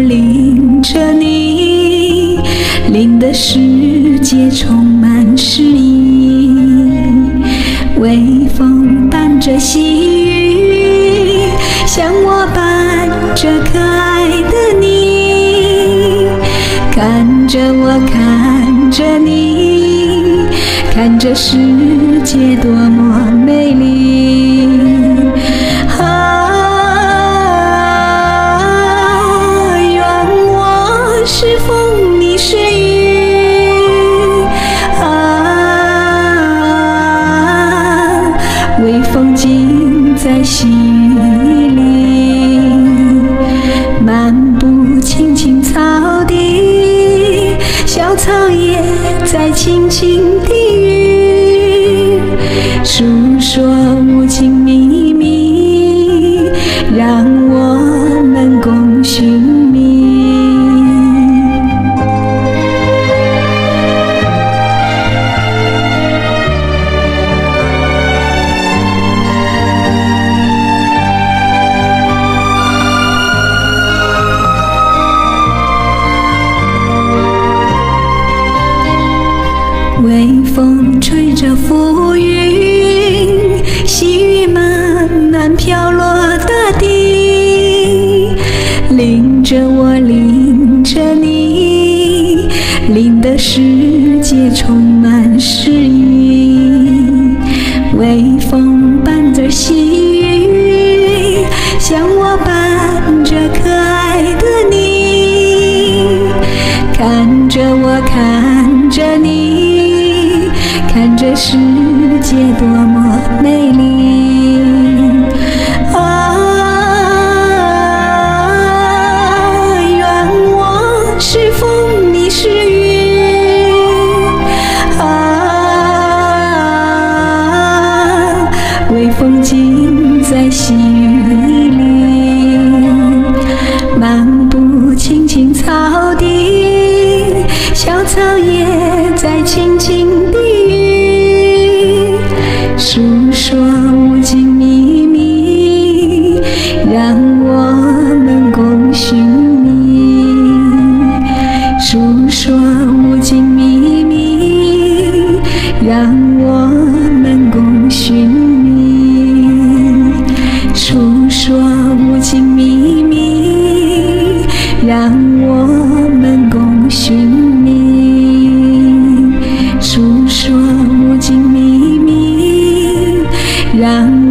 淋着你，淋的世界充满诗意。微风伴着细雨，像我伴着可爱的你，看着我，看着你，看这世界多么美丽。是风，你是雨。啊，微风尽在细雨里，漫步青青草地，小草也在轻轻低语，诉说飘落大地，淋着我，淋着你，淋的世界充满诗意。微风伴着细雨，像我伴着可爱的你，看着我，看着你，看这世界多么美丽。无尽秘密让我们共寻觅。诉说无尽秘密让我们共寻觅诉说无尽秘密让